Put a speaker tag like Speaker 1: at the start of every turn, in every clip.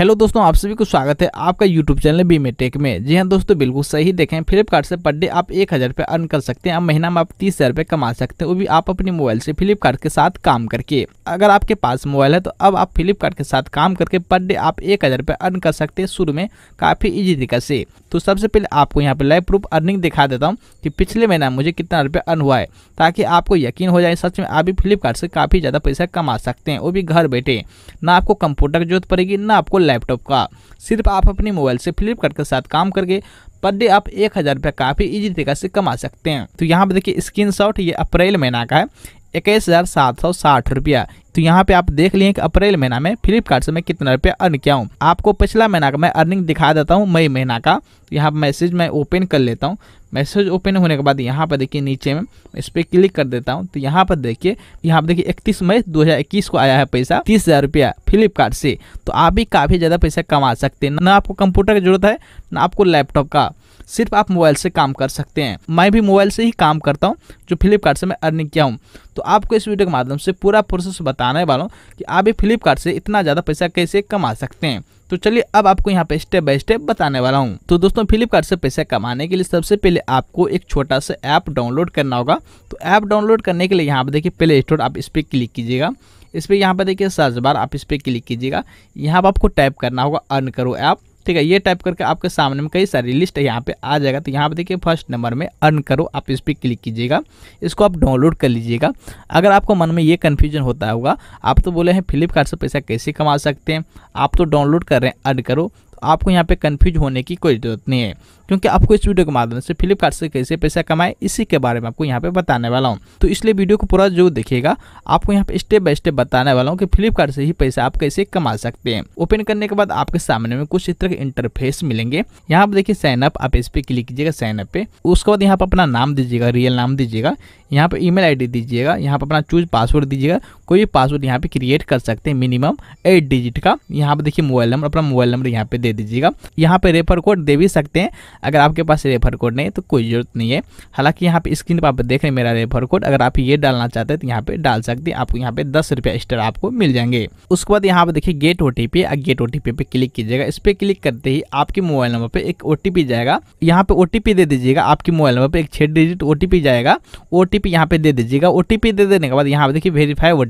Speaker 1: Hello दोस्तों, आप सभी को स्वागत है आपका यूट्यूब चैनल बी में टेक में। जी हाँ दोस्तों, बिल्कुल सही देखें फ्लिपकार्ट से पर डे आप एक हज़ार रुपये अर्न कर सकते हैं, अब महीना में आप तीस हज़ार रुपये कमा सकते हैं, वो भी आप अपने मोबाइल से फ्लिपकार्ट के साथ काम करके। अगर आपके पास मोबाइल है तो अब आप फ्लिपकार्ट के साथ काम करके पर डे आप एक हज़ार रुपये अर्न कर सकते हैं शुरू में काफ़ी ईजी तरीका से। तो सबसे पहले आपको यहाँ पर लाइव प्रूफ अर्निंग दिखा देता हूँ कि पिछले महीना मुझे कितना रुपये अर्न हुआ है, ताकि आपको यकीन हो जाए, सच में आप भी फ्लिपकार्ट से काफ़ी ज़्यादा पैसा कमा सकते हैं, वो भी घर बैठे। ना आपको कंप्यूटर की ज़रूरत पड़ेगी, ना आपको लैपटॉप का। सिर्फ़ आप अपने मोबाइल से फ्लिपकार्ट के साथ काम करके पर डे आप एक हज़ार रुपया काफ़ी इजी तरीके से कमा सकते हैं। तो यहाँ पर देखिए स्क्रीन ये अप्रैल महीना का है। इक्कीस हज़ार सात सौ साठ रुपया। तो यहाँ पे आप देख लिए कि अप्रैल महीना में फ्लिपकार्ट से मैं कितना रुपया अर्न किया हूँ। आपको पिछला महीना का मैं अर्निंग दिखा देता हूँ, मई महीना का। तो यहाँ मैसेज मैं ओपन कर लेता हूँ। मैसेज ओपन होने के बाद यहाँ पर देखिए नीचे में इस पर क्लिक कर देता हूँ। तो यहाँ पर देखिए, यहाँ पर देखिए इकतीस मई 2021 को आया है पैसा, तीस हज़ार रुपया फ्लिपकार्ट से। तो आप भी काफ़ी ज़्यादा पैसा कमा सकते हैं। ना आपको कंप्यूटर की ज़रूरत है, ना आपको लैपटॉप का। सिर्फ़ आप मोबाइल से काम कर सकते हैं। मैं भी मोबाइल से ही काम करता हूँ, जो फ्लिपकार्ट से मैं अर्निंग किया हूँ। तो आपको इस वीडियो के माध्यम से पूरा प्रोसेस बताने वाला हूँ कि आप भी फ्लिपकार्ट से इतना ज़्यादा पैसा कैसे कमा सकते हैं। तो चलिए अब आपको यहाँ पे स्टेप बाय स्टेप बताने वाला हूँ। तो दोस्तों, फ्लिपकार्ट से पैसा कमाने के लिए सबसे पहले आपको एक छोटा सा ऐप डाउनलोड करना होगा। तो ऐप डाउनलोड करने के लिए यहाँ पे देखिए प्ले स्टोर आप इस पर क्लिक कीजिएगा। इस पर यहाँ पर देखिए सर्च बार आप इस पर क्लिक कीजिएगा। यहाँ पर आपको टाइप करना होगा अर्न करो ऐप ठीक है, ये टाइप करके आपके सामने में कई सारी लिस्ट यहाँ पे आ जाएगा। तो यहाँ पे देखिए फ़र्स्ट नंबर में अर्न करो, आप इस पर क्लिक कीजिएगा। इसको आप डाउनलोड कर लीजिएगा। अगर आपको मन में ये कन्फ्यूज़न होता होगा, आप तो बोले हैं फ्लिपकार्ट से पैसा कैसे कमा सकते हैं? आप तो डाउनलोड कर रहे हैं अर्न करो। आपको यहाँ पे कंफ्यूज होने की कोई ज़रूरत नहीं है, क्योंकि आपको इस वीडियो के माध्यम से फ्लिपकार्ट से कैसे पैसा कमाए, इसी के बारे में आपको यहाँ पे बताने वाला हूँ। तो इसलिए वीडियो को पूरा जो देखिएगा। आपको यहाँ पे स्टेप बाय स्टेप बताने वाला हूँ कि फ्लिपकार्ट से ही पैसा आप कैसे कमा सकते हैं। ओपन करने के बाद आपके सामने में कुछ इस तरह के इंटरफेस मिलेंगे। यहाँ पर देखिए साइन अप आप इस पर क्लिक कीजिएगा साइन अप पे। उसके बाद यहाँ पर अपना नाम दीजिएगा रियल नाम दीजिएगा। यहाँ पे ईमेल आईडी दीजिएगा यहाँ पर अपना चूज़ पासवर्ड दीजिएगा कोई भी पासवर्ड यहाँ पे क्रिएट कर सकते हैं मिनिमम एट डिजिट का यहाँ पे देखिए मोबाइल नंबर अपना मोबाइल नंबर यहाँ पे दे दीजिएगा यहाँ पे रेफर कोड दे भी सकते हैं अगर आपके पास रेफर कोड नहीं है तो कोई ज़रूरत नहीं है हालाँकि यहाँ पे स्क्रीन पर आप देख रहे हैं मेरा रेफर कोड अगर आप ये डालना चाहते हैं तो यहाँ पे डाल सकते हैं आपको यहाँ पे दस रुपया स्टार आपको मिल जाएँगे उसके बाद यहाँ पे देखिए get O T get OTP पे क्लिक कीजिएगा इस पर क्लिक करते ही आपके मोबाइल नंबर पर एक ओटीपी जाएगा यहाँ पे ओटीपी दे दीजिएगा आपके मोबाइल नंबर पर एक छः डिजिट ओ जाएगा ओ यहाँ पे दे दीजिएगा ओटीपी दे देने के बाद यहाँ पे देखिए वेरीफाई ओ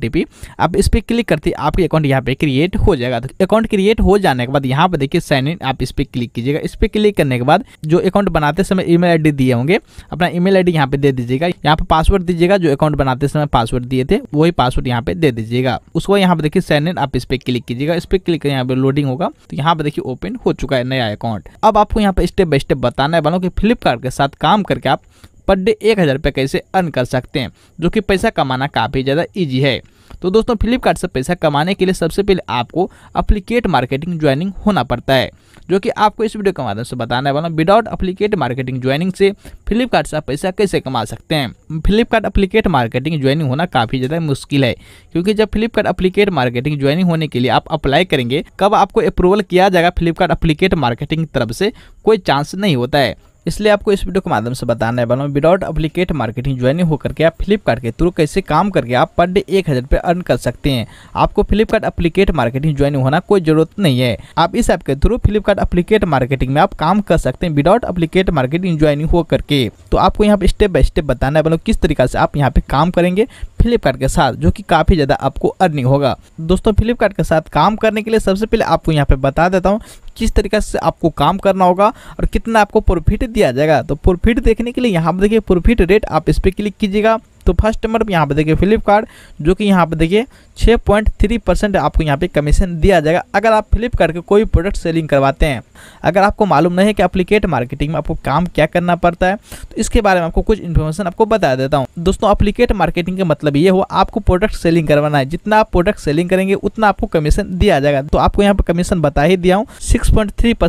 Speaker 1: आप इस पर क्लिक करते आपके अकाउंट यहाँ पे क्रिएट हो जाएगा तो अकाउंट क्रिएट हो जाने के बाद यहाँ पे देखिए साइन इन आप इस पर क्लिक कीजिएगा इस पर क्लिक करने के बाद जो अकाउंट बनाते समय ईमेल आईडी दिए होंगे अपना ईमेल आईडी यहाँ पे दे दीजिएगा यहाँ पे पासवर्ड दीजिएगा जो अकाउंट बनाते समय पासवर्ड दिए थे वही पासवर्ड यहाँ पे दे दीजिएगा उसको यहाँ पे देखिए साइन इन आप इस पर क्लिक कीजिएगा इस पर क्लिक यहाँ पे लोडिंग होगा तो यहाँ पे देखिए ओपन हो चुका है नया अकाउंट अब आपको यहाँ पे स्टेप बाय स्टेप बताना है वालों की फ्लिपकार्ट के साथ काम करके आप पर डे एक हज़ार रुपये कैसे अर्न कर सकते हैं, जो कि पैसा कमाना काफ़ी ज़्यादा ईजी है। तो दोस्तों फ्लिपकार्ट से पैसा कमाने के लिए सबसे पहले आपको अप्लीकेट मार्केटिंग ज्वाइनिंग होना पड़ता है, जो कि आपको इस वीडियो के माध्यम से बताने वाला हूँ। विदाउट अप्लीकेट मार्केटिंग ज्वाइनिंग से फ्लिपकार्ट से आप पैसा कैसे कमा सकते हैं? फ्लिपकार्ट अप्लीकेट मार्केटिंग ज्वाइनिंग होना काफ़ी ज़्यादा मुश्किल है, क्योंकि जब फ्लिपकार्ट अप्लीकेट मार्केटिंग ज्वाइनिंग होने के लिए आप अप्लाई करेंगे कब आपको अप्रूवल किया जाएगा फ्लिपकार्ट अप्लीकेट मार्केटिंग तरफ़ से, कोई चांस नहीं होता है। इसलिए आपको इस वीडियो के माध्यम से बताने वाला हूँ विदाउट अप्लीकेट मार्केटिंग ज्वाइनिंग होकर के आप फ्लिपकार्ट के थ्रू कैसे काम करके आप पर डे एक हज़ार रुपये अर्न कर सकते हैं। आपको फ्लिपकार्ट अप्लीकेट मार्केटिंग ज्वाइनिंग होना कोई ज़रूरत नहीं है। आप इस ऐप के थ्रू फ्लिपकार्ट अप्लीकेट मार्केटिंग में आप काम कर सकते हैं विदाउट अप्लीकेट मार्केटिंग ज्वाइनिंग हो करके तो आपको यहाँ पे स्टेप बाय स्टेप बताने वाला हूँ, किस तरीका से आप यहाँ पे काम करेंगे फ्लिपकार्ट के साथ, जो कि काफ़ी ज़्यादा आपको अर्निंग होगा। दोस्तों फ्लिपकार्ट के साथ काम करने के लिए सबसे पहले आपको यहाँ पे बता देता हूँ किस तरीके से आपको काम करना होगा और कितना आपको प्रॉफिट दिया जाएगा। तो प्रॉफिट देखने के लिए यहाँ पर देखिए प्रॉफिट रेट आप इस पर क्लिक कीजिएगा। तो फ़र्स्ट नंबर पर यहाँ पर देखिए फ्लिपकार्ट जो कि यहाँ पर देखिए छः पॉइंट थ्री परसेंट आपको यहाँ पे कमीशन दिया जाएगा, अगर आप फ्लिपकार्ट के कोई प्रोडक्ट सेलिंग करवाते हैं। अगर आपको मालूम नहीं है कि अप्लीकेट मार्केटिंग में आपको काम क्या करना पड़ता है तो इसके बारे में आपको कुछ इन्फॉर्मेशन आपको बता देता हूँ। दोस्तों अप्लीकेट मार्केटिंग का मतलब ये हो आपको प्रोडक्ट सेलिंग करवाना है। जितना आप प्रोडक्ट सेलिंग करेंगे, उतना आपको कमीशन दिया जाएगा। तो आपको यहाँ पर कमीशन बता ही दिया हूँ सिक्स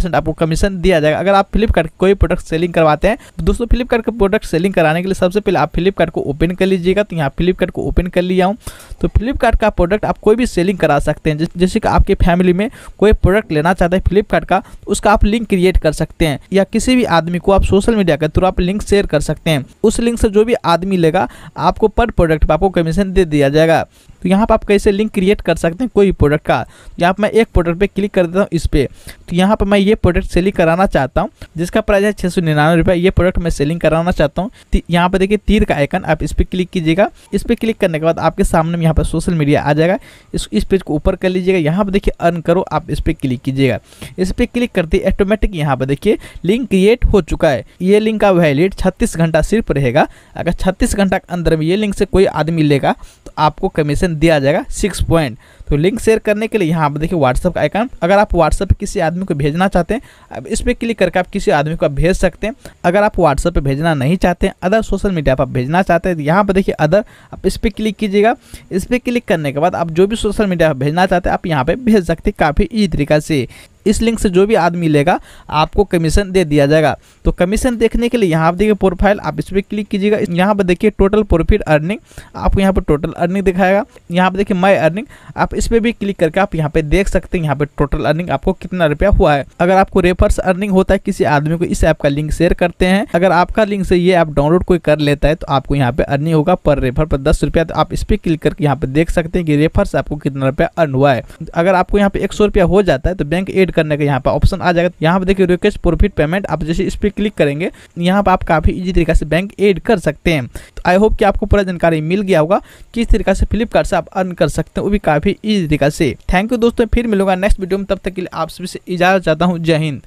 Speaker 1: आपको कमीशन दिया जाएगा। अगर आप फ्लिपकार्ट कोई प्रोडक्ट सेलिंग करवाते हैं तो दोस्तों फ्लिपकार्ट के प्रोडक्ट सेलिंग कराने के लिए सबसे पहले आप फ्लिपकार्ट को ओपन कर लीजिएगा। तो यहाँ फ्लिपकार्ट को ओपन कर लिया हूँ। तो फ्लिपकार्ट का प्रोडक्ट आप कोई भी सेलिंग करा सकते हैं। जैसे कि आपके फैमिली में कोई प्रोडक्ट लेना चाहते हैं फ्लिपकार्ट का, उसका आप लिंक क्रिएट कर सकते हैं या किसी भी आदमी को आप सोशल मीडिया के थ्रू आप लिंक शेयर कर सकते हैं। उस लिंक से जो भी आदमी लेगा, आपको पर प्रोडक्ट पर आपको कमीशन दे दिया जाएगा। तो यहाँ पर आप कैसे लिंक क्रिएट कर सकते हैं कोई भी प्रोडक्ट का। यहाँ पर मैं एक प्रोडक्ट पे क्लिक कर देता हूँ इस पर तो यहाँ पर मैं ये प्रोडक्ट सेलिंग कराना चाहता हूँ, जिसका प्राइस है छः सौ निन्यानवे रुपये ये प्रोडक्ट मैं सेलिंग कराना चाहता हूँ। यहाँ पर देखिए तीर का आइकन आप इस पर क्लिक कीजिएगा। इस पर क्लिक करने के बाद आपके सामने यहाँ पर सोशल मीडिया आ जाएगा। इस इस पेज को ऊपर कर लीजिएगा। यहाँ पर देखिए अर्न करो, आप इस पर क्लिक कीजिएगा। इस पर क्लिक करते ही ऑटोमेटिक यहाँ पर देखिए लिंक क्रिएट हो चुका है। ये लिंक का वैलिड छत्तीस घंटा सिर्फ़ रहेगा। अगर छत्तीस घंटा के अंदर में ये लिंक से कोई आदमी लेगा तो आपको कमीशन दिया जाएगा सिक्स पॉइंट तो लिंक शेयर करने के लिए यहाँ पर देखिए व्हाट्सअप का आइकन अगर आप व्हाट्सअप पे किसी आदमी को भेजना चाहते हैं, अब इस पर क्लिक करके आप किसी आदमी को भेज सकते हैं। अगर आप व्हाट्सअप पर भेजना नहीं चाहते अदर सोशल मीडिया पर भेजना चाहते हैं, यहाँ पर देखिए अदर आप इस पर क्लिक कीजिएगा। इस पर क्लिक करने के बाद आप जो भी सोशल मीडिया पर भेजना चाहते हैं, आप यहाँ पर भेज सकते हैं काफ़ी ईजी तरीका से। इस लिंक से जो भी आदमी लेगा, आपको कमीशन दे दिया जाएगा। तो कमीशन देखने के लिए यहाँ पर देखिए प्रोफ़ाइल आप इस पर क्लिक कीजिएगा। यहाँ पर देखिए टोटल प्रॉफिट अर्निंग आपको यहाँ पर टोटल अर्निंग दिखाएगा। यहाँ पर देखिए माई अर्निंग आप इस पर भी क्लिक करके आप यहाँ पे देख सकते हैं, यहाँ पे टोटल अर्निंग आपको कितना रुपया हुआ है। अगर आपको रेफर्स अर्निंग होता है, किसी आदमी को इस ऐप का लिंक शेयर करते हैं। अगर आपका लिंक से ये ऐप डाउनलोड कोई कर लेता है तो आपको यहाँ पे अर्निंग होगा पर रेफर पर दस रुपया। तो आप इस पर क्लिक करके यहाँ पे देख सकते हैं कि रेफर से आपको कितना रुपया अर्न हुआ है। अगर आपको यहाँ पे एक सौ रुपया हो जाता है तो बैंक एड करने का यहाँ पे ऑप्शन आ जाएगा। यहाँ पे देखिए रिक्वेस्ट प्रॉफिट पेमेंट आप जैसे इस पर क्लिक करेंगे, यहाँ पे आप काफ़ी इजी तरीके से बैंक एड कर सकते हैं। तो आई होप कि आपको पूरा जानकारी मिल गया होगा किस तरीके से फ्लिपकार्ट से आप अर्न कर सकते हैं, वो भी काफ़ी इजी तरीका से। थैंक यू दोस्तों, फिर मिलूँगा नेक्स्ट वीडियो में, तब तक के लिए आप सभी से इजाज़त चाहता हूँ। जय हिंद।